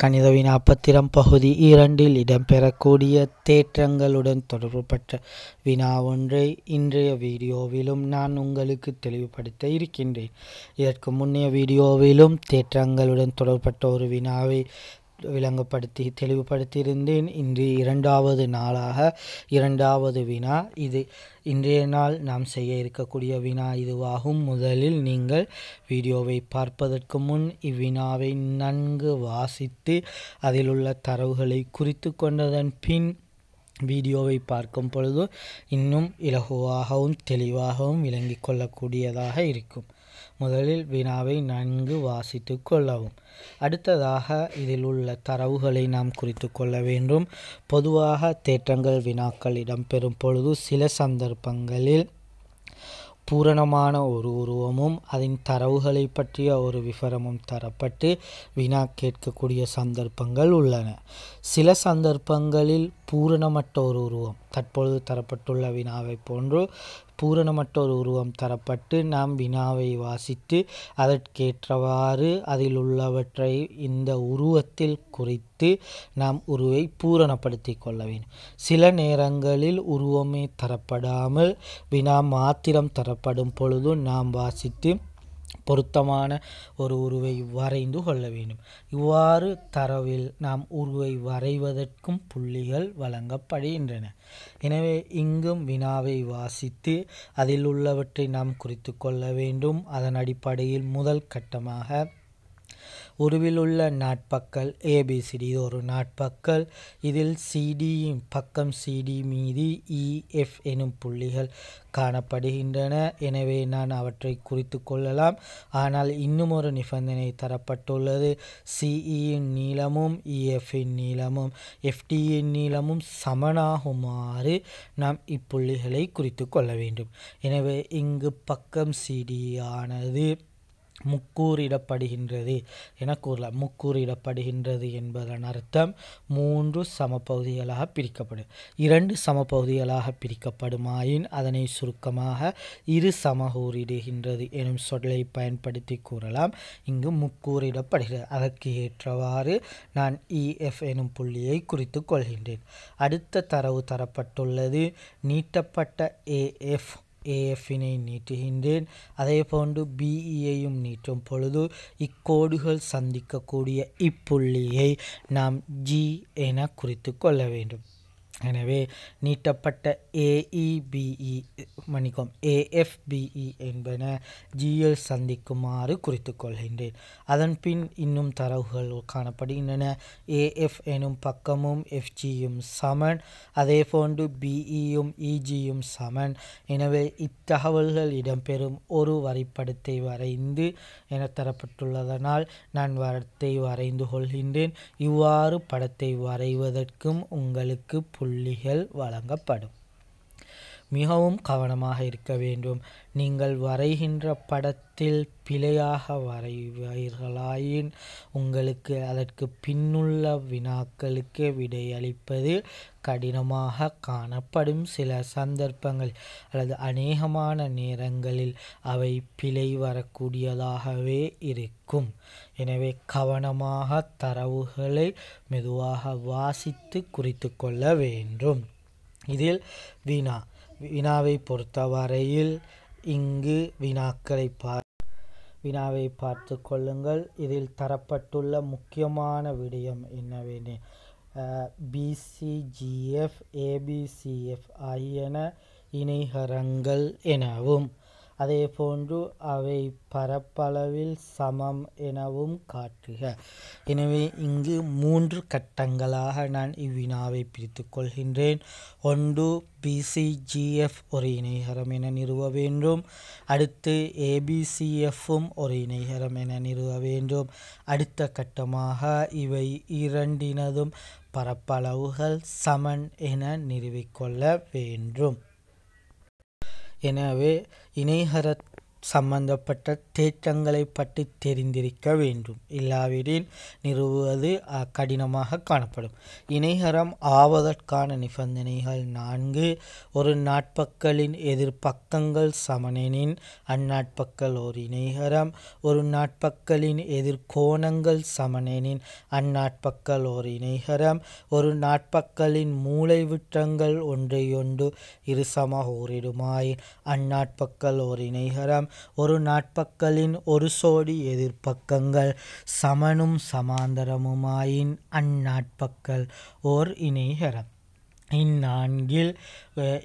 கணித வினாப்பத்திரம் பகுதி இரண்டில் இடம்பெறக்கூடிய தேற்றங்களுடன் தொடர்புபட்ட வினா ஒன்றை இன்றைய வீடியோவிலும் நான் உங்களுக்கு தெளிவுபடுத்த இருக்கின்றேன். இதற்கு முன்னைய வீடியோவிலும் தேற்றங்களுடன் தொடர்பட்ட ஒரு வினாவை விளங்கப்படுத்தி தெளிவுபடுத்தியிருந்தேன். இன்று இரண்டாவது நாளாக இரண்டாவது வினா இது. இன்றைய நாள் நாம் செய்ய இருக்கக்கூடிய வினா இதுவாகும். முதலில் நீங்கள் வீடியோவை பார்ப்பதற்கு முன் இவ்வினாவை நன்கு வாசித்து அதில் உள்ள தரவுகளை குறித்து கொண்டதன் பின் வீடியோவை பார்க்கும் பொழுது இன்னும் இலகுவாகவும் தெளிவாகவும் விளங்கி கொள்ளக்கூடியதாக இருக்கும். முதலில் வினாவை நன்கு வாசித்து கொள்ளவும். அடுத்ததாக இதில் உள்ள தரவுகளை நாம் குறித்து கொள்ள வேண்டும். பொதுவாக தேற்றங்கள் வினாக்கள் இடம்பெறும் பொழுது சில சந்தர்ப்பங்களில் பூரணமான ஒரு உருவமும் அதன் தரவுகளை பற்றிய ஒரு விவரமும் தரப்பட்டு வினா கேட்கக்கூடிய சந்தர்ப்பங்கள் உள்ளன. சில சந்தர்ப்பங்களில் பூரணமற்ற ஒரு உருவம் தற்பொழுது தரப்பட்டுள்ள வினாவை போன்று பூரணமற்ற ஒரு உருவம் தரப்பட்டு நாம் வினாவை வாசித்து அதற்கேற்றவாறு அதில் உள்ளவற்றை இந்த உருவத்தில் குறித்து நாம் உருவை பூரணப்படுத்தி கொள்ள வேண்டும். சில நேரங்களில் உருவமே தரப்படாமல் வினா மாத்திரம் தரப்படும் பொழுது நாம் வாசித்து பொருத்தமான ஒரு உருவை வரைந்து கொள்ள வேண்டும். இவ்வாறு தரவில் நாம் உருவை வரைவதற்கும் புள்ளிகள் வழங்கப்படுகின்றன. எனவே இங்கும் வினாவை வாசித்து அதில் உள்ளவற்றை நாம் குறித்து கொள்ள வேண்டும். அதன் அடிப்படையில் முதல் கட்டமாக உருவில் உள்ள நாட்பக்கல் ஏபிசிடி இது ஒரு நாட்பக்கல் இதில் சிடி பக்கம் சிடி மீது இஎஃப் எனும் புள்ளிகள் காணப்படுகின்றன. எனவே நான் அவற்றை குறித்து கொள்ளலாம். ஆனால் இன்னும் ஒரு நிபந்தனை தரப்பட்டுள்ளது. சிஇயின் e நீளமும் e, இஎஃப்பின் நீளமும் எஃப்டியின் நீளமும் சமனாகுமாறு நாம் இப்புள்ளிகளை குறித்து கொள்ள வேண்டும். எனவே இங்கு பக்கம் சிடி ஆனது முக்கூறிடப்படுகின்றது என கூறலாம். முக்கூறிடப்படுகின்றது என்பதன் அர்த்தம் மூன்று சமப்பகுதிகளாக பிரிக்கப்படும். இரண்டு சமப்பகுதிகளாக பிரிக்கப்படுமாயின் அதனை சுருக்கமாக இரு சமகூறிடுகின்றது எனும் சொல்லை பயன்படுத்தி கூறலாம். இங்கு முக்கூறிடப்படுகிறது. அதற்கு ஏற்றவாறு நான் இஎஃப் எனும் புள்ளியை குறித்து கொள்கின்றேன். அடுத்த தரவு தரப்பட்டுள்ளது. நீட்டப்பட்ட ஏஎஃப் ஏஎஃபினை நீட்டுகின்றேன். அதே போன்று பிஇயையும் நீட்டும் பொழுது இக்கோடுகள் சந்திக்கக்கூடிய இப்புள்ளியை நாம் ஜி என குறித்து கொள்ள வேண்டும். எனவே நீட்டப்பட்ட ஏஇபிஇ மன்னிக்கும் ஏஎஃப்பிஇ என்பன ஜிஎல் சந்திக்குமாறு குறித்து கொள்கின்றேன். அதன் பின் இன்னும் தரவுகள் காணப்படுகின்றன. ஏஎஃப் எனும் பக்கமும் எஃப்ஜியும் சமன். அதே போன்று பிஇயும் இஜியும் சமன். எனவே இத்தகவல்கள் இடம்பெறும் ஒரு வரைபடத்தை வரைந்து என தரப்பட்டுள்ளதனால் நான் வரத்தை வரைந்து கொள்கின்றேன். இவ்வாறு படத்தை வரைவதற்கும் உங்களுக்கு புள்ளிகள் வழங்கப்படும். மிகவும் கவனமாக இருக்க வேண்டும். நீங்கள் வரைகின்ற படத்தில் பிழையாக வரைவீர்களாயின் உங்களுக்கு அதற்கு பின்னுள்ள வினாக்களுக்கு விடையளிப்பது கடினமாக காணப்படும் சில சந்தர்ப்பங்கள் அல்லது அநேகமான நேரங்களில் அவை பிழை வரக்கூடியதாகவே இருக்கும். எனவே கவனமாக தரவுகளை மெதுவாக வாசித்து குறித்து கொள்ள வேண்டும். இதில் வினா வினாவை பொறுத்தவரையில் இங்கு வினாக்களை பார் வினாவை பார்த்து கொள்ளுங்கள். இதில் தரப்பட்டுள்ள முக்கியமான விடயம் என்னவெனில் பிசிஜிஎஃப் ஏபிசிஎஃப் ஆகியன இணைகரங்கள் எனவும் அதே போன்று அவை பரப்பளவில் சமம் எனவும் காட்டுக. எனவே இங்கு மூன்று கட்டங்களாக நான் இவ்வினாவை பிரித்து கொள்கின்றேன். ஒன்று பிசிஜிஎஃப் ஒரு இணைகரம் என நிறுவ வேண்டும். அடுத்து ஏபிசிஎஃப்பும் ஒரு இணைகரம் என நிறுவ வேண்டும். அடுத்த கட்டமாக இவை இரண்டினதும் பரப்பளவுகள் சமன் என நிறுவிக்கொள்ள வேண்டும். எனவே இணைகர சம்பந்தப்பட்ட தேற்றங்களை பற்றி தெரிந்திருக்க வேண்டும். இல்லாவிடின் நிறுவுவது கடினமாக காணப்படும். இணைகரம் ஆவதற்கான நிபந்தனைகள் நான்கு. ஒரு நாட்பக்களின் எதிர்ப்பக்கங்கள் சமனெனின் அந்நாட்பக்கள் ஒரு இணைகரம். ஒரு நாட்பக்களின் எதிர்கோணங்கள் சமனெனின் அந்நாட்பக்கள் ஓர் இணைகரம். ஒரு நாட்பக்களின் மூளைவிட்டங்கள் ஒன்றையொன்று இருசமாக ஓரிடுமாயின் அந்நாட்பக்கள் ஓர் இணைகரம். ஒரு நாட்பக்களின் ஒரு சோடி எதிர்ப்பக்கங்கள் சமனும் சமாந்தரமுமாயின் அந்நாட்பக்கள் ஓர் இணைகரம் இந்நான்கில்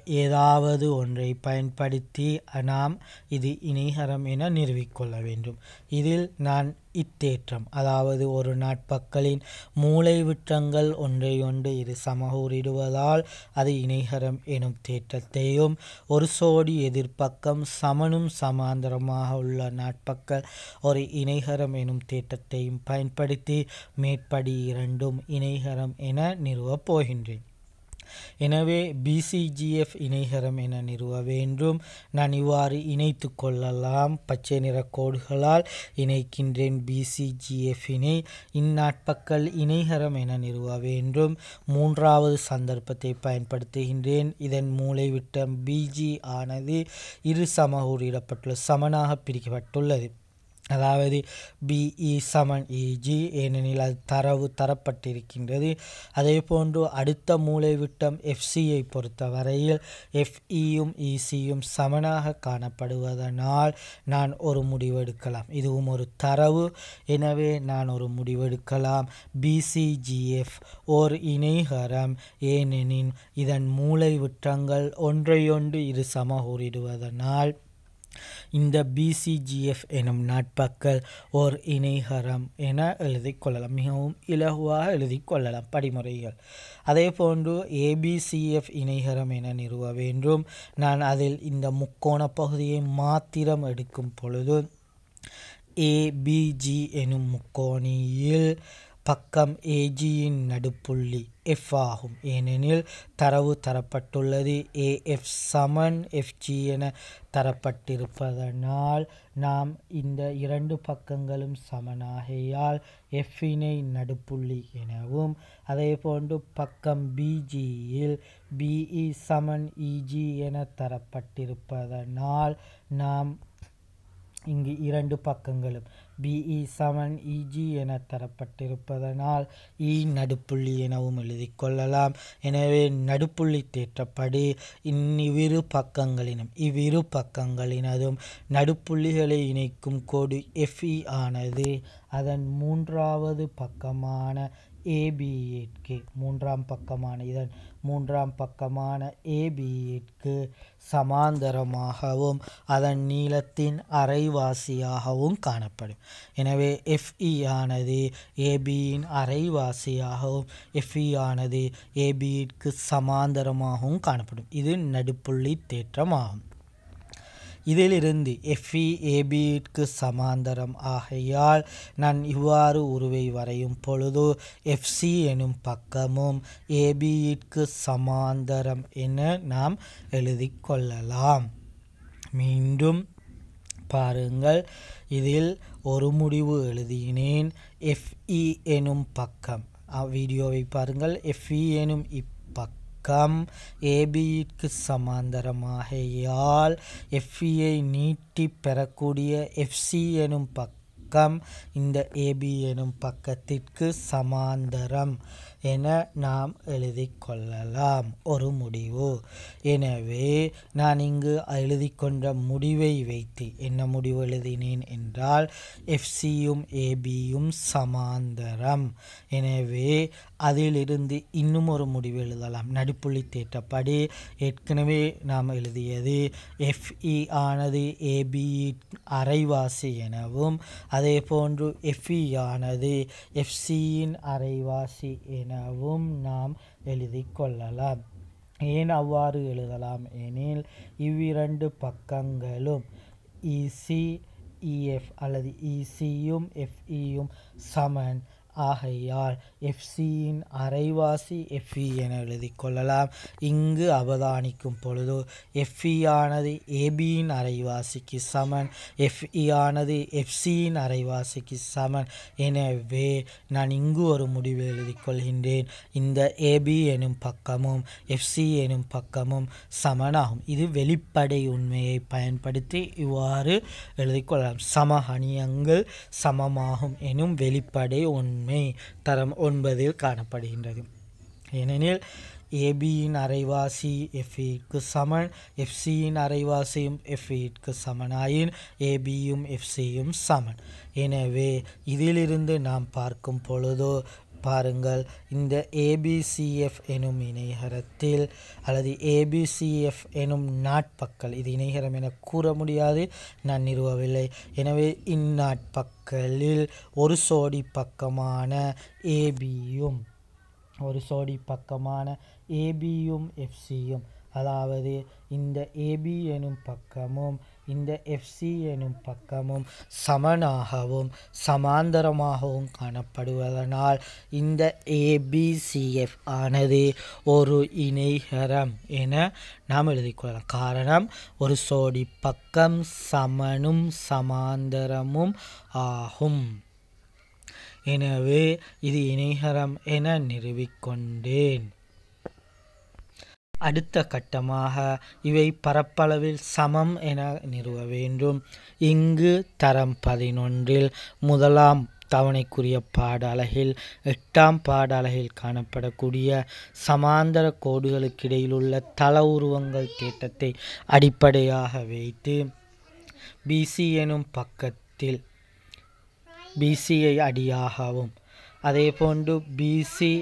ஏதாவது ஒன்றை பயன்படுத்தி நாம் இது இணைகரம் என நிறுவிக்கொள்ள வேண்டும். இதில் நான் இத்தேற்றம் அதாவது ஒரு நாட்பக்களின் மூலைவிட்டங்கள் ஒன்றையொன்று இரு சமகூறிடுவதால் அது இணைகரம் எனும் தேற்றத்தையும் ஒரு சோடி எதிர்ப்பக்கம் சமனும் சமாந்தரமாக உள்ள நாட்பக்கள் ஒரு இணைகரம் எனும் தேற்றத்தையும் பயன்படுத்தி மேற்படி இரண்டும் இணைகரம் என நிறுவப் போகின்றேன். எனவே பிசிஜிஎஃப் இணைகரம் என நிறுவ வேண்டும். நான் இவ்வாறு இணைத்து கொள்ளலாம். பச்சை நிற கோடுகளால் இணைக்கின்றேன் பிசிஜிஎஃபினை இந்நாட்பக்கள் இணைகரம் என நிறுவ வேண்டும். மூன்றாவது சந்தர்ப்பத்தை பயன்படுத்துகின்றேன். இதன் மூளைவிட்டம் பிஜி ஆனது இரு சமகூரிடப்பட்டுள்ள சமனாக பிரிக்கப்பட்டுள்ளது. அதாவது பிஇ சமன் இஜி ஏனெனில் அது தரவு தரப்பட்டிருக்கின்றது. அதே போன்று அடுத்த மூலைவிட்டம் எஃப்சியை பொறுத்த வரையில் எஃப்இயும் இசியும் சமனாக காணப்படுவதனால் நான் ஒரு முடிவெடுக்கலாம். இதுவும் ஒரு தரவு. எனவே நான் ஒரு முடிவெடுக்கலாம். பிசிஜிஎஃப் ஓர் இணைகரம். ஏனெனின் இதன் மூலைவிட்டங்கள் ஒன்றையொன்று இரு சமகூரிடுவதனால் இந்த பிசிஜிஎஃப் எனும் நாட்பக்கள் ஓர் இணைகரம் என எழுதி கொள்ளலாம். மிகவும் இலகுவாக எழுதிக் கொள்ளலாம் படிமுறைகள். அதே போன்று ஏபிசிஎஃப் இணைகரம் என நிறுவ வேண்டும். நான் அதில் இந்த முக்கோண பகுதியை மாத்திரம் எடுக்கும் பொழுது ஏபிஜி எனும் முக்கோணியில் பக்கம் ஏஜியின் நடுப்புள்ளி எஃப் ஆகும். ஏனெனில் தரவு தரப்பட்டுள்ளது. ஏஎஃப் சமன் எஃப்ஜி என தரப்பட்டிருப்பதனால் நாம் இந்த இரண்டு பக்கங்களும் சமனாகையால் எஃப்பினை நடுப்புள்ளி எனவும் அதே போன்று பக்கம் பிஜியில் பிஇ சமன் இஜி என தரப்பட்டிருப்பதனால் நாம் இங்கு இரண்டு பக்கங்களும் பிஇ சமன் இஜி என தரப்பட்டிருப்பதனால் இ நடுப்புள்ளி எனவும் எழுதி கொள்ளலாம். எனவே நடுப்புள்ளி தேற்றப்படி இவ்விரு பக்கங்களினும் இவ்விரு பக்கங்களினதும் நடுப்புள்ளிகளை இணைக்கும் கோடு எஃப்இ ஆனது அதன் மூன்றாவது பக்கமான ஏபிஏற்கு மூன்றாம் பக்கமான இதன் மூன்றாம் பக்கமான ஏபிஏற்கு சமாந்தரமாகவும் அதன் நீளத்தின் அரைவாசியாகவும் காணப்படும். எனவே எஃப்இ ஆனது ஏபியின் அரைவாசியாகவும் எஃப்இ ஆனது ஏபியிற்கு சமாந்தரமாகவும் காணப்படும். இது நடுப்புள்ளி தேற்றமாகும். இதிலிருந்து எஃப்இ ஏபியிற்கு சமாந்தரம். ஆகையால் நான் இவ்வாறு உருவை வரையும் பொழுது எஃப்சி எனும் பக்கமும் ஏபியிற்கு சமாந்தரம் என நாம் எழுதி கொள்ளலாம். மீண்டும் பாருங்கள். இதில் ஒரு முடிவு எழுதினேன். எஃப்இ எனும் பக்கம். வீடியோவை பாருங்கள். எஃப்இ எனும் இப் இப்பக்கம் ஏபியிற்கு சமாந்தரமாகையால் எஃப்இயை நீட்டி பெறக்கூடிய எஃப்சி எனும் பக்கம் இந்த ஏபி எனும் பக்கத்திற்கு சமாந்தரம். என நாம் எழுதி கொள்ளலாம். ஒரு முடிவு. எனவே நான் இங்கு எழுதி கொண்ட முடிவை வைத்து என்ன முடிவு எழுதினேன் என்றால் எஃப்சியும் ஏபியும் சமாந்தரம். எனவே அதிலிருந்து இன்னும் ஒரு முடிவு எழுதலாம். நடுப்புள்ளி தேற்றப்படி ஏற்கனவே நாம் எழுதியது எஃப்இ ஆனது ஏபி அரைவாசி எனவும் அதே போன்று எஃப்இ ஆனது எஃப்சியின் அரைவாசி எனவும் நாம் எழுதி கொள்ளலாம். ஏன் அவ்வாறு எழுதலாம்? எனில் இவ்விரண்டு பக்கங்களும் இசி இஎஃப் அல்லது இசியும் எஃப்இயும் சமன். ஆகையால் எஃப்சியின் அரைவாசி எஃப்இ என எழுதி கொள்ளலாம். இங்கு அவதானிக்கும் பொழுது எஃப்இ ஆனது ஏபியின் அரைவாசிக்கு சமன் எஃப்இ ஆனது எஃப்சியின் அரைவாசிக்கு சமன். எனவே நான் இங்கு ஒரு முடிவு எழுதி கொள்கின்றேன். இந்த ஏபி எனும் பக்கமும் எஃப்சி எனும் பக்கமும் சமனாகும். இது வெளிப்படை உண்மையை பயன்படுத்தி இவ்வாறு எழுதிக்கொள்ளலாம் கொள்ளலாம். சமமாகும் எனும் வெளிப்படை உண்மை தரம் ஒன்பதில் காணப்படுகின்றது. ஏனெனில் ஏபியின் அரைவாசி எஃப்இக்கு சமன் எஃப்சியின் அரைவாசியும் எஃப்இக்கு சமனாயின் ஏபியும் எஃப்சியும் சமன். எனவே இதிலிருந்து நாம் பார்க்கும் பொழுதோ பாருங்கள். இந்த ஏபிசிஎஃப் எனும் இணையகரத்தில் அல்லது ஏபிசிஎஃப் எனும் நாட்பக்கள் இது இணையகரம் என கூற முடியாது நான் நிறுவவில்லை. எனவே இந்நாட்பக்களில் ஒரு சோடி பக்கமான ஏபியும் ஒரு சோடி பக்கமான ஏபியும் எஃப்சியும் அதாவது இந்த ஏபி எனும் பக்கமும் இந்த எஃப்சி எனும் பக்கமும் சமனாகவும் சமாந்தரமாகவும் காணப்படுவதனால் இந்த ஏபிசிஎஃப் ஆனது ஒரு இணைகரம் என நாம் எழுதிக்கொள்ளலாம் காரணம் ஒரு சோடி பக்கம் சமனும் சமாந்தரமும் ஆகும். எனவே இது இணைகரம் என நிறுவிக்கொண்டேன் அடுத்த கட்டமாக இவை பரப்பளவில் சமம் என நிறுவ வேண்டும். இங்கு தரம் பதினொன்றில் முதலாம் தவணைக்குரிய பாடலகில் எட்டாம் பாடலகில் காணப்படக்கூடிய சமாந்தர கோடுகளுக்கிடையிலுள்ள தள உருவங்கள் தேட்டத்தை அடிப்படையாக வைத்து பிசி எனும் பக்கத்தில் பிசிஐ அடியாகவும் அதேபோன்று பிசி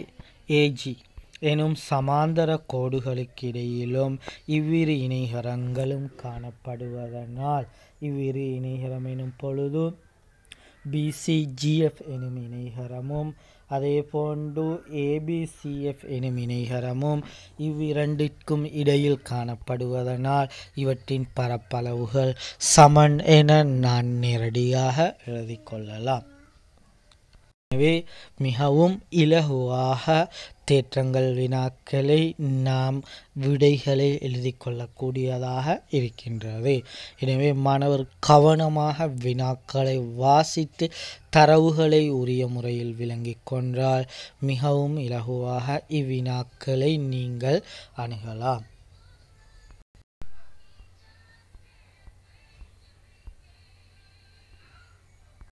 ஏஜி எனும் சமாந்தர கோடுகளுக்கிடையிலும் இவ்விரு இணைகரங்களும் காணப்படுவதனால் இவ்விரு இணைகரம் எனும் பொழுது பிசிஜிஎஃப் எனும் இணைகரமும் அதேபோன்று ஏபிசிஎஃப் எனும் இணைகரமும் இவ்விரண்டிற்கும் இடையில் காணப்படுவதனால் இவற்றின் பரப்பளவுகள் சமன் என நான் நேரடியாக எழுதி கொள்ளலாம். எனவே மிகவும் இலகுவாக தேற்றங்கள் வினாக்களை நாம் விடைகளை எழுதி கொள்ளக்கூடியதாக இருக்கின்றது. எனவே மாணவர் கவனமாக வினாக்களை வாசித்து தரவுகளை உரிய முறையில் விளங்கிக் கொண்டால் மிகவும் இலகுவாக இவ்வினாக்களை நீங்கள் அணுகலாம்.